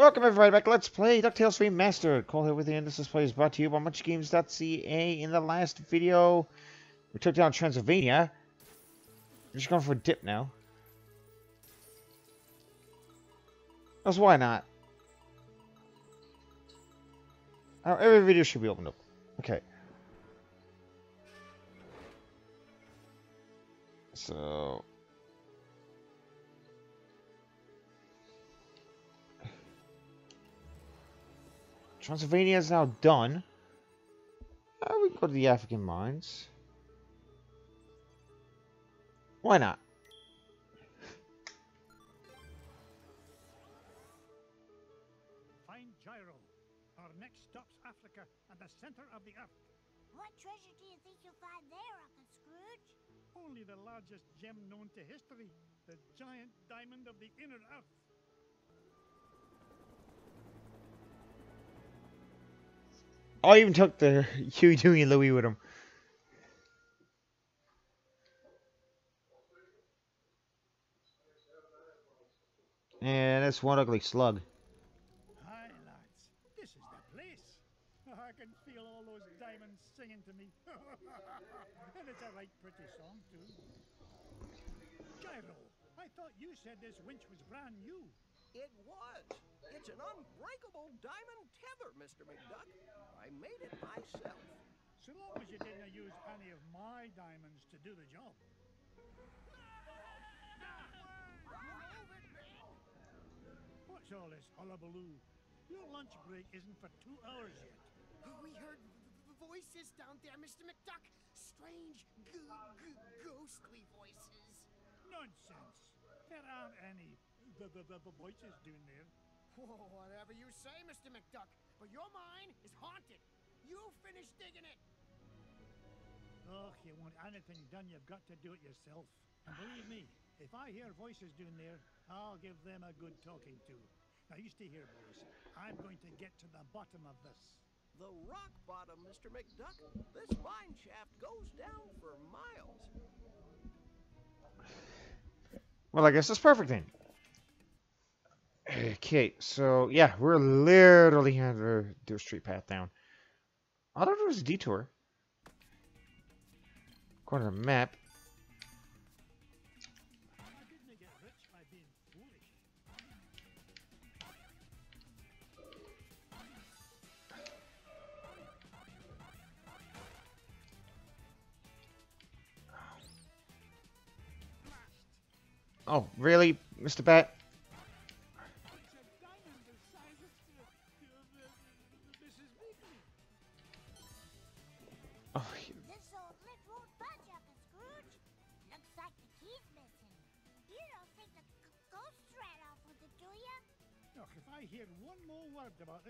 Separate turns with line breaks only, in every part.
Welcome everybody back. Let's play DuckTales Remastered. Cole here with you, and this display is brought to you by MuchGames.ca. In the last video, we took down Transylvania. We're just going for a dip now. That's why not. Oh, every video should be opened up. Okay. So... Transylvania is now done. Uh, we go to the African mines. Why not?
Find Gyro. Our next stop's Africa and the center of the earth.
What treasure do you think you'll find there, Uncle Scrooge?
Only the largest gem known to history. The giant diamond of the inner earth.
I even took the Huey, Dewey, and Louie with him. And that's one ugly slug.
Hi, lads. This is the place. I can feel all those diamonds singing to me. and it's a right pretty song, too. Gyro, I thought you said this winch was brand new.
It was. It's an unbreakable diamond tether, Mr. McDuck. I made it myself.
So long as you didn't use any of my diamonds to do the job. What's all this hullabaloo? Your lunch break isn't for two hours yet.
Oh, we heard v- voices down there, Mr. McDuck. Strange, g- g- ghostly voices.
Nonsense. There aren't any the, the, the, the voices down there.
Whoa, whatever you say, Mr. McDuck. But your mine is haunted. You finish digging it.
Oh, you want anything done, you've got to do it yourself. And believe me, if I hear voices down there, I'll give them a good talking to. Now you stay here, boys. I'm going to get to the bottom of this.
The rock bottom, Mr. McDuck. This mine shaft goes down for miles.
Well, I guess that's perfect then. Okay, so yeah, we're literally going to do a straight path down. I thought it was a detour. According to the map. Oh, really, Mr. Bat?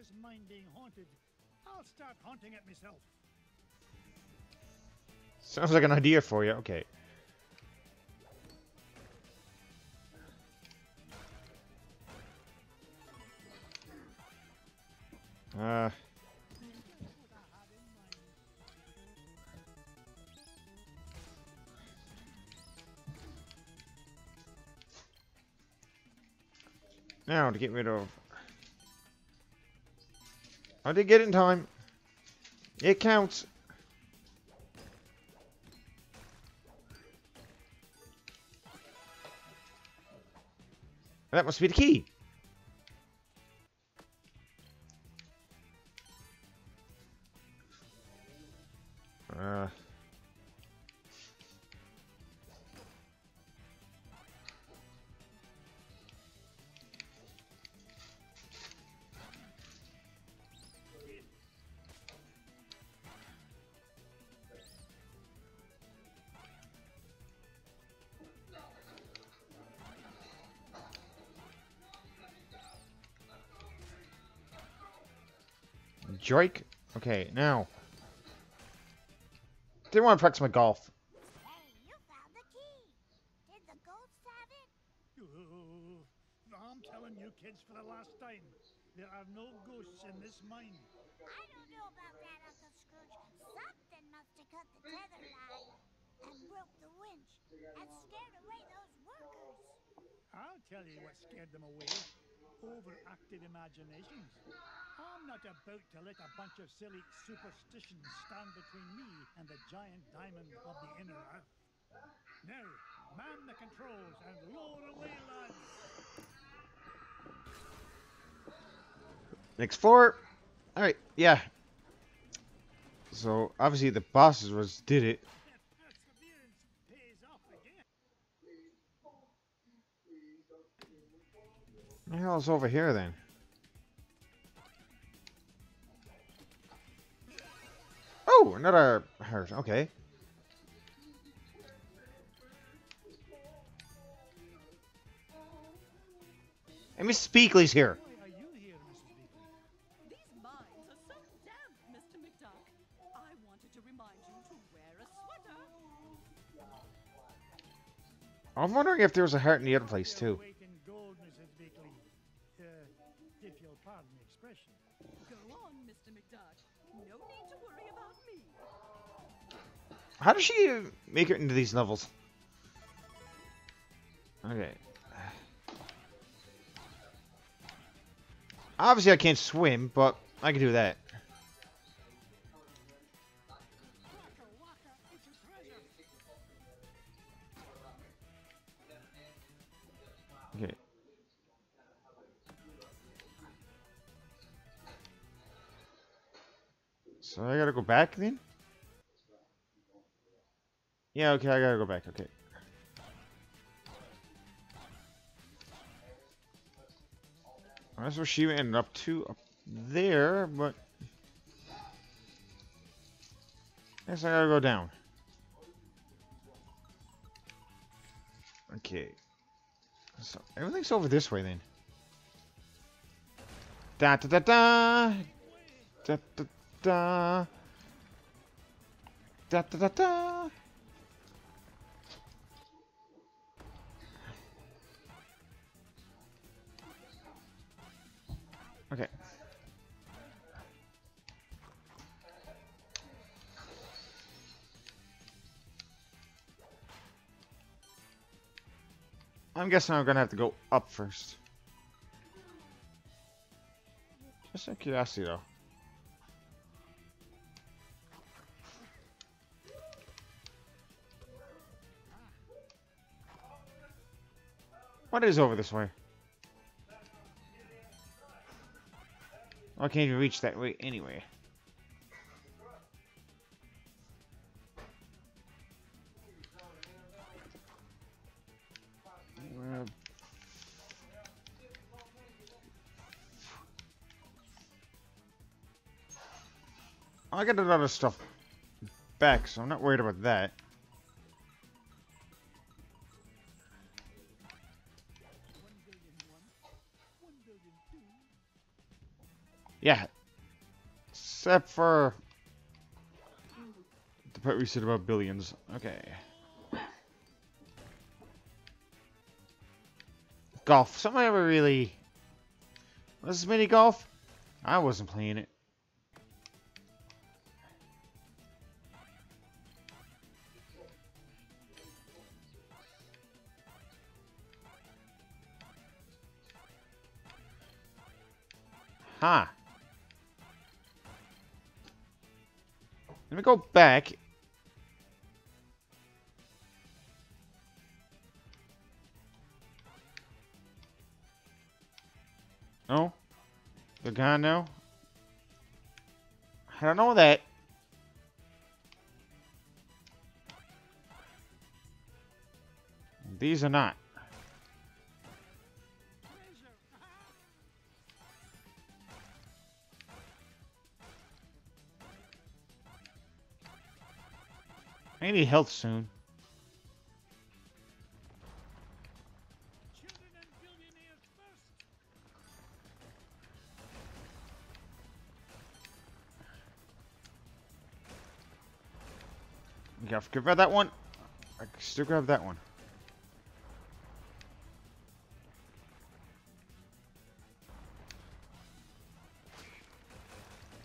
This
mine being haunted, I'll start haunting it myself.
sounds like an idea for you. Okay. Uh, now to get rid of. I did get it in time. It counts. That must be the key. Drake. Okay, now. Didn't want to practice my golf.
Hey, you found the key. Did the ghosts have it?
Oh, I'm telling you kids for the last time, there are no ghosts in this mine.
I don't know about that, Uncle Scrooge. Something must have cut the tether line and broke the winch and scared away those workers.
I'll tell you what scared them away. overactive imaginations. I'm not about to let a bunch of silly superstitions stand between me and the giant diamond of the inner earth. Now, man the controls and lower away, lads.
Next four. All right, yeah. So obviously the bosses was did it. The hell is over here then? Oh, another heart. Okay. And Mrs. Beakley's here.
Why are you here, Mrs. Beakley?
These mines are so damp, Mr. McDuck. I wanted to remind you to wear a sweater.
I'm wondering if there was a heart in the other place too. How does she make it into these levels? Okay. Obviously, I can't swim, but I can do that.
Waka waka, it's a treasure.
Okay. So I gotta go back then? Yeah, okay, I gotta go back, okay. That's where she ended up to up there, but guess I gotta go down. Okay. So everything's over this way then. Da da da da. Da da da. Da da da da. Okay. I'm guessing I'm gonna have to go up first. Just out curiosity though. What is over this way? I can't even reach that way anyway. I got a lot of stuff back, so I'm not worried about that. Except for the part we said about billions. Okay. Golf. Something I ever really. Was this mini golf? I wasn't playing it. Huh. Let me go back. No? They're gone now? I don't know that. These are not. I need health soon.
First.
I forget about that one. I can still grab that one.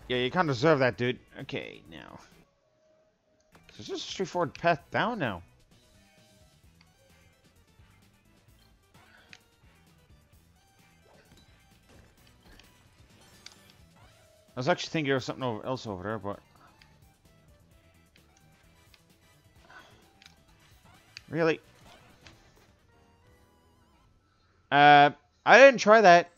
Yeah, you of deserve that, dude. Okay, now. There's just a straightforward path down now. I was actually thinking there was something else over there, but... Really? Uh, I didn't try that.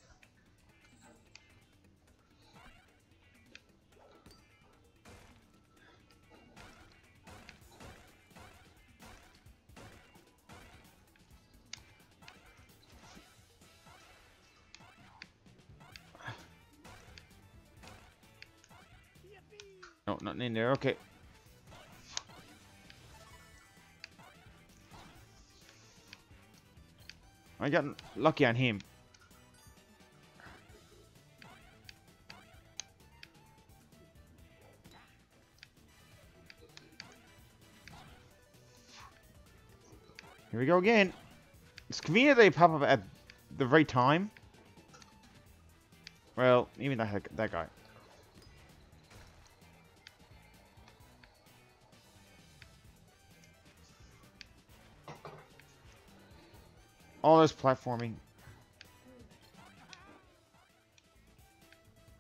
I got lucky on him. Here we go again. It's convenient they pop up at the right time. Well, even that that guy. All this platforming.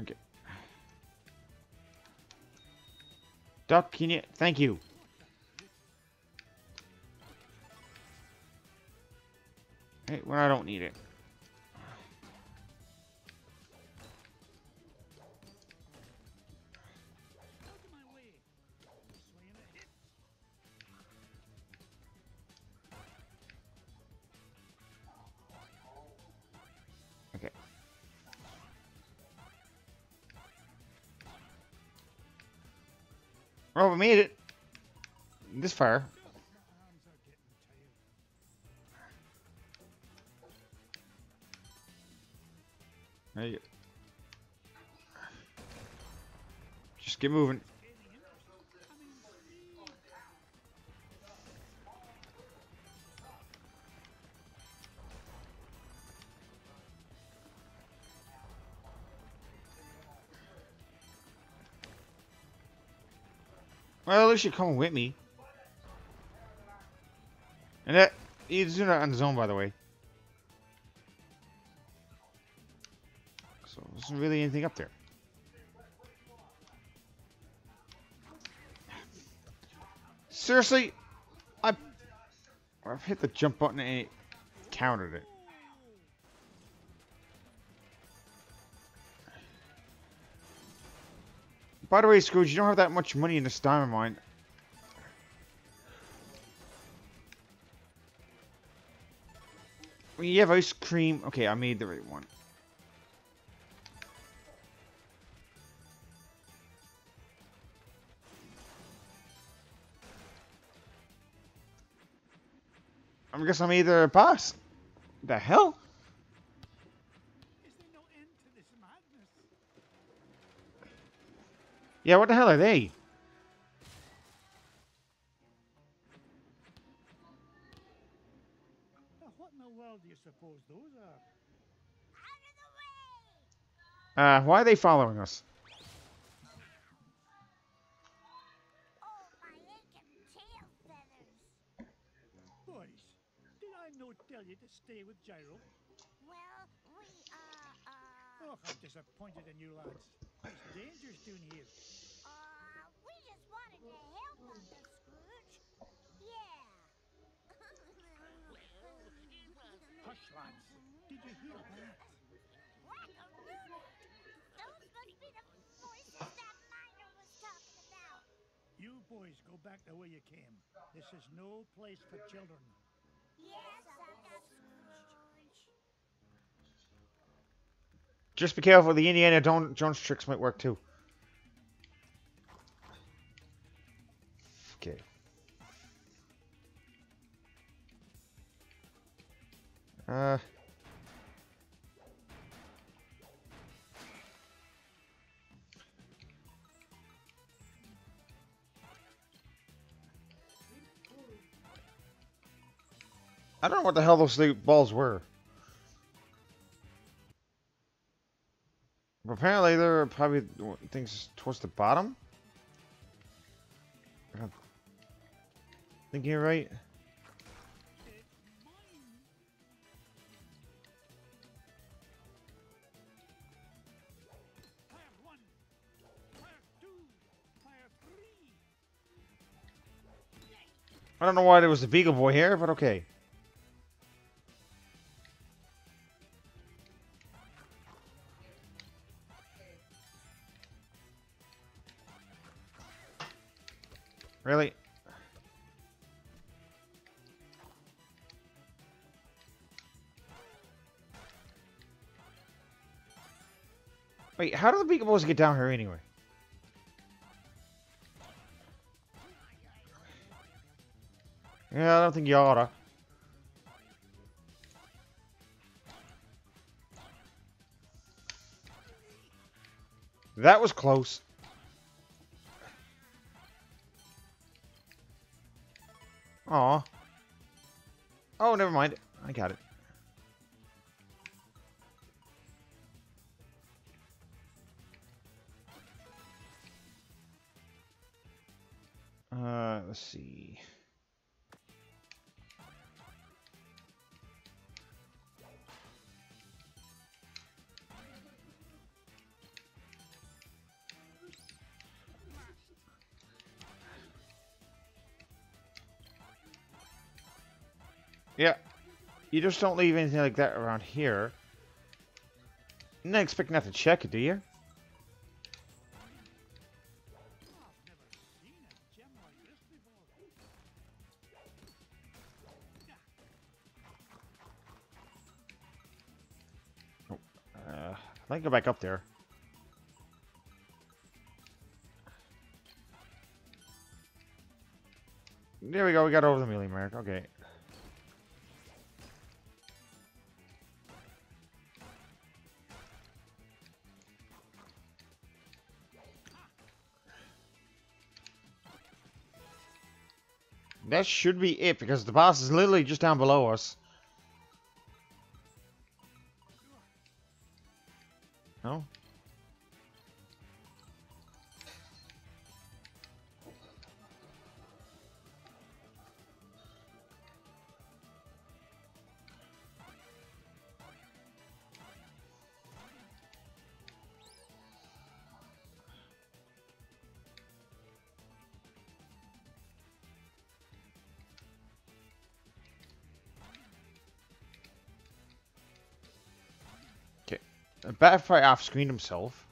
Okay. Duck, can you... Thank you. Hey, when I don't need it. Well, we made it. This far. Just get moving. Well, at least you're coming with me. And that he's do that on his own, by the way. So there isn't really anything up there. Seriously, I I've hit the jump button and it countered it. By the way, Scrooge, you don't have that much money in this diamond mine. You have ice cream. Okay, I made the right one. I guess I'm either a boss. The hell?
Is there no end to this madness?
Yeah, what the hell are they?
Now, what in the world do you suppose those are?
Out of the way!
Uh, why are they following us?
Oh, my aching tail feathers.
Boys, did I not tell you to stay with Gyro?
Well, we, uh, uh,
Oh, I'm disappointed in you lads. There's dangers down here.
uh, we just wanted to help Uncle Scrooge. Yeah.
Hush, lads. Did you hear that?
Whack-a-doodle. Those must be the voices that miner was talking about.
You boys go back the way you came. This is no place for children.
Yes, Uncle Scrooge.
Just be careful, the Indiana Jones tricks might work too. Okay. Uh. I don't know what the hell those balls were. Apparently there are probably things towards the bottom. I think you're right.
I
don't know why there was a Beagle Boy here, but okay. How do the Beagle Boys get down here anyway? Yeah, I don't think you oughta. That was close. Aw. Oh, never mind. I got it. Let's see. Yeah. You just don't leave anything like that around here. You not expect not to check it, do you? Think go back up there. There we go, we got over the million mark. Okay. That should be it, because the boss is literally just down below us. No? Batfry off-screen himself.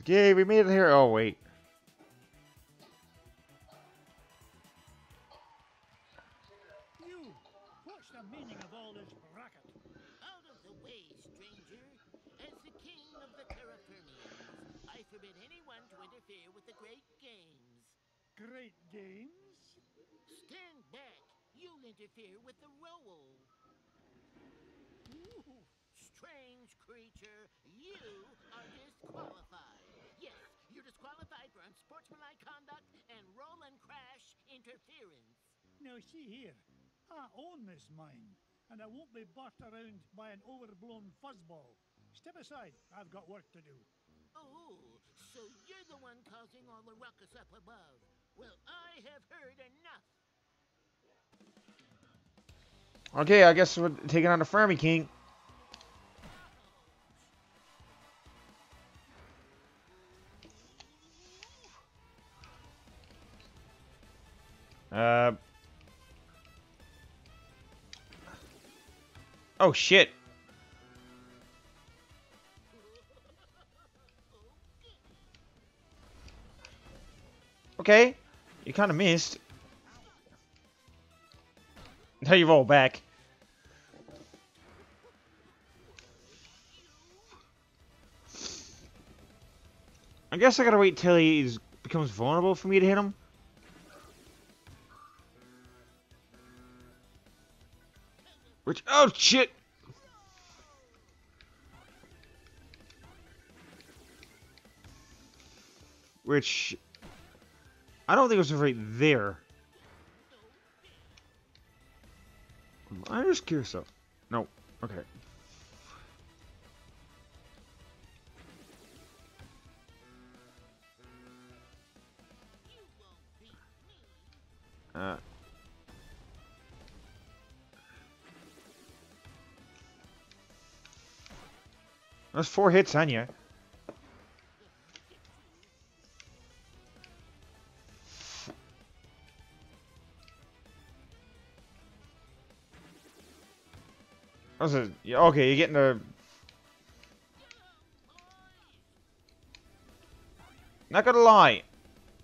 Okay, we made it here. Oh, wait.
I
mine, and I won't be bossed around by an overblown fuzzball. Step aside, I've got work to do.
Oh, so you're the one causing all the ruckus up above. Well, I have heard enough.
Okay, I guess we're taking on the Fermi King. Uh. Oh shit. Okay, you kind of missed. Now you roll back. I guess I gotta wait till he becomes vulnerable for me to hit him. Which, oh shit! Which, I don't think it was right there. I'm just curious though. No, okay. Uh. That's four hits on you. That's a, yeah, okay, you're getting the... Not gonna lie,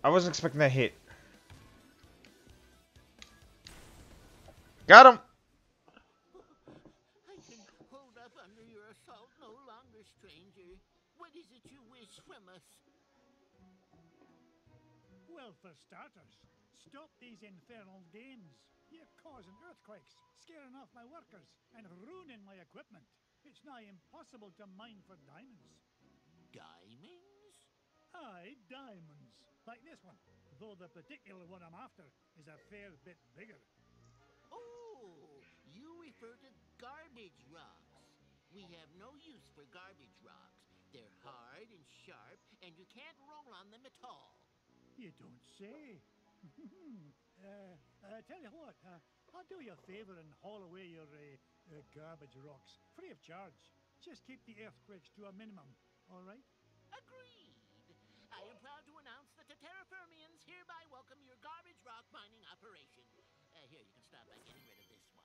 I wasn't expecting that hit. Got him!
It you wish from us?
Well, for starters, stop these infernal games. You're causing earthquakes, scaring off my workers, and ruining my equipment. It's nigh impossible to mine for diamonds.
Diamonds?
Aye, diamonds. Like this one. Though the particular one I'm after is a fair bit bigger.
Oh, you refer to garbage rocks. We have no use for garbage rocks. They're hard and sharp, and you can't roll on them at all.
You don't say. uh, uh, tell you what, uh, I'll do you a favour and haul away your uh, uh, garbage rocks, free of charge. Just keep the earthquakes to a minimum, all right?
Agreed. I am proud to announce that the Terrafermians hereby welcome your garbage rock mining operation. Uh, here, you can start by getting rid of this one.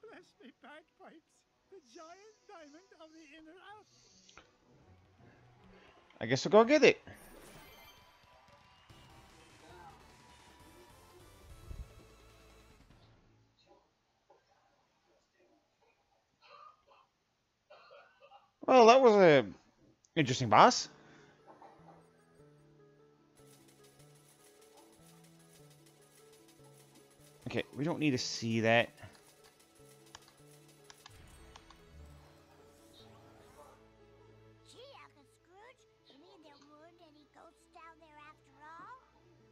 Bless me bagpipes, the giant diamond of the inner earth.
I guess we'll go get it. Well, that was a interesting boss. Okay, we don't need to see that.
Ghosts down there after all?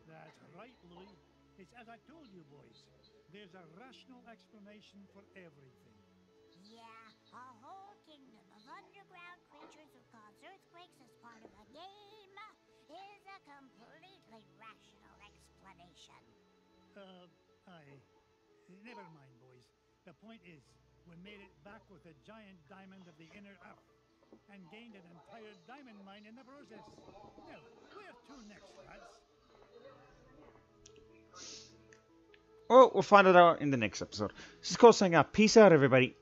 That's right, Louie. It's as I told you, boys. There's a rational explanation for everything.
Yeah, a whole kingdom of underground creatures who cause earthquakes as part of a game is a completely rational explanation.
Uh, I. Never mind, boys. The point is, we made it back with a giant diamond of the inner earth and gained an entire diamond mine in the process. Now, where to next, lads?
Well, we'll find it out in the next episode. This is Cole saying out. Peace out, everybody.